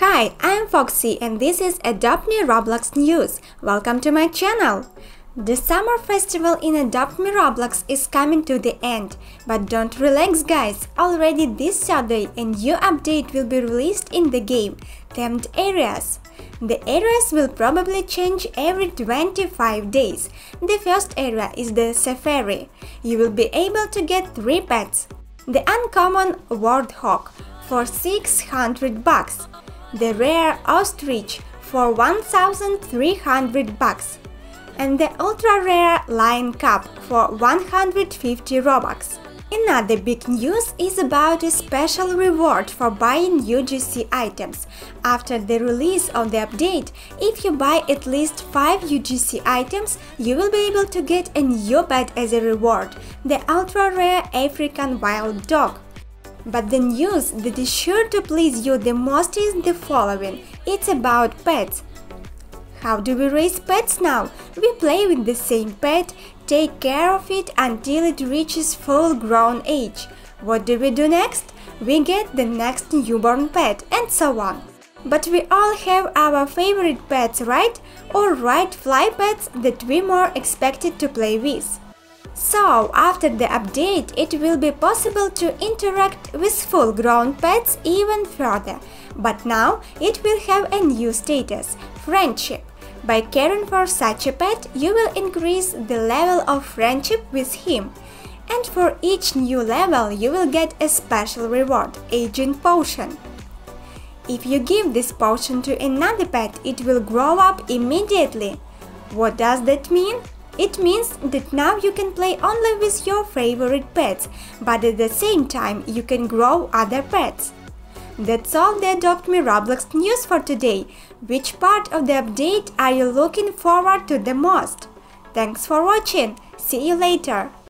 Hi, I'm Foxy and this is Adopt Me Roblox News. Welcome to my channel. The summer festival in Adopt Me Roblox is coming to the end. But don't relax guys, already this Saturday a new update will be released in the game, Themed Areas. The areas will probably change every 25 days. The first area is the Safari. You will be able to get 3 pets. The uncommon Warthog for 600 bucks the rare ostrich for 1300 bucks and the ultra rare lion cub for 150 robux. Another big news is about a special reward for buying UGC items. After the release of the update, if you buy at least 5 UGC items, you will be able to get a new pet as a reward, the ultra rare African wild dog. But the news that is sure to please you the most is the following. It's about pets. How do we raise pets now? We play with the same pet, take care of it until it reaches full grown age. What do we do next? We get the next newborn pet and so on. But we all have our favorite pets, right? Or right fly pets that we more expected to play with. So, after the update, it will be possible to interact with full-grown pets even further. But now, it will have a new status – friendship. By caring for such a pet, you will increase the level of friendship with him. And for each new level, you will get a special reward – aging potion. If you give this potion to another pet, it will grow up immediately. What does that mean? It means that now you can play only with your favorite pets, but at the same time you can grow other pets. That's all the Adopt Me Roblox news for today. Which part of the update are you looking forward to the most? Thanks for watching. See you later.